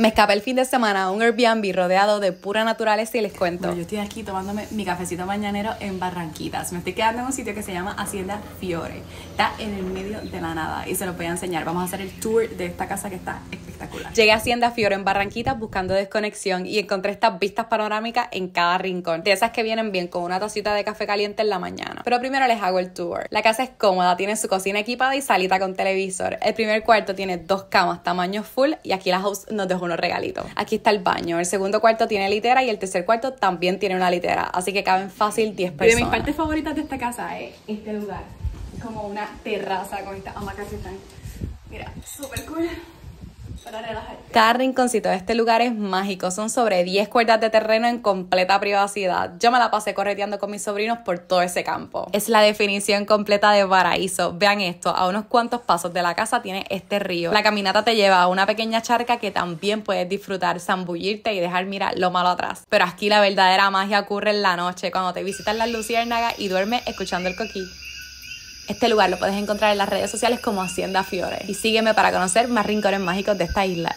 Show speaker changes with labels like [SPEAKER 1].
[SPEAKER 1] Me escapé el fin de semana a un Airbnb rodeado de pura naturaleza y les cuento.
[SPEAKER 2] Yo estoy aquí tomándome mi cafecito mañanero en Barranquitas. Me estoy quedando en un sitio que se llama Hacienda Fiore. Está en el medio de la nada y se los voy a enseñar. Vamos a hacer el tour de esta casa que está espectacular.
[SPEAKER 1] Llegué a Hacienda Fiore en Barranquitas buscando desconexión y encontré estas vistas panorámicas en cada rincón. De esas que vienen bien con una tacita de café caliente en la mañana. Pero primero les hago el tour. La casa es cómoda, tiene su cocina equipada y salita con televisor. El primer cuarto tiene dos camas tamaño full y aquí la house nos dejó unos regalitos. Aquí está el baño. El segundo cuarto tiene litera y el tercer cuarto también tiene una litera. Así que caben fácil 10
[SPEAKER 2] Y de
[SPEAKER 1] personas.
[SPEAKER 2] mis partes favoritas de esta casa es este lugar. Como una terraza con estas hamacas que están. Mira, súper cool. Para relajar.
[SPEAKER 1] Cada rinconcito de este lugar es mágico. Son sobre 10 cuerdas de terreno en completa privacidad. Yo me la pasé correteando con mis sobrinos por todo ese campo. Es la definición completa de paraíso. Vean esto, a unos cuantos pasos de la casa tiene este río. La caminata te lleva a una pequeña charca que también puedes disfrutar, zambullirte y dejar mirar lo malo atrás. Pero aquí la verdadera magia ocurre en la noche, cuando te visitan las luciérnagas y duermes escuchando el coquí. Este lugar lo puedes encontrar en las redes sociales como Hacienda Fiore. Y sígueme para conocer más rincones mágicos de esta isla.